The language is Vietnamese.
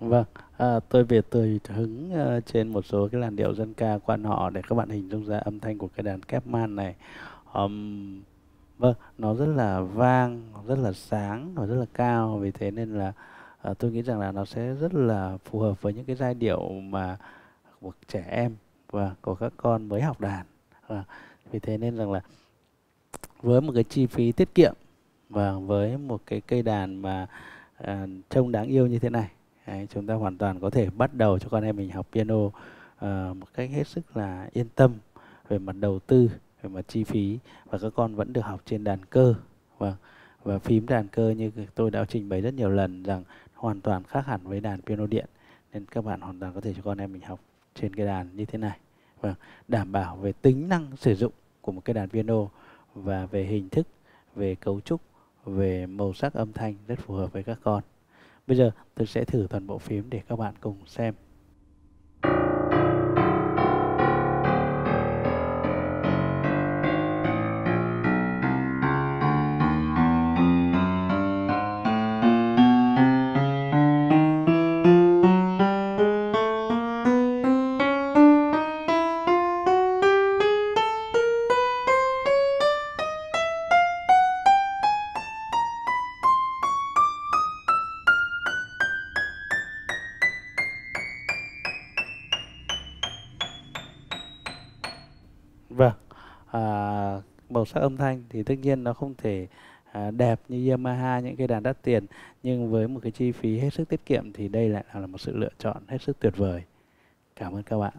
Vâng, à, tôi về tùy hứng uh, trên một số cái làn điệu dân ca quan họ để các bạn hình dung ra âm thanh của cái đàn kép man này. Um, vâng, nó rất là vang, rất là sáng và rất là cao, vì thế nên là ờ, tôi nghĩ rằng là nó sẽ rất là phù hợp với những cái giai điệu mà của trẻ em và của các con mới học đàn. À, vì thế nên rằng là với một cái chi phí tiết kiệm và với một cái cây đàn mà à, trông đáng yêu như thế này Đấy, chúng ta hoàn toàn có thể bắt đầu cho con em mình học piano uh, một cách hết sức là yên tâm về mặt đầu tư về mặt chi phí và các con vẫn được học trên đàn cơ. Và và phím đàn cơ như tôi đã trình bày rất nhiều lần rằng hoàn toàn khác hẳn với đàn piano điện nên các bạn hoàn toàn có thể cho con em mình học trên cái đàn như thế này. Và đảm bảo về tính năng sử dụng của một cái đàn piano và về hình thức về cấu trúc về màu sắc âm thanh rất phù hợp với các con bây giờ tôi sẽ thử toàn bộ phím để các bạn cùng xem. Vâng, à, màu sắc âm thanh thì tất nhiên nó không thể à, đẹp như Yamaha những cái đàn đắt tiền nhưng với một cái chi phí hết sức tiết kiệm thì đây lại là một sự lựa chọn hết sức tuyệt vời. Cảm ơn các bạn.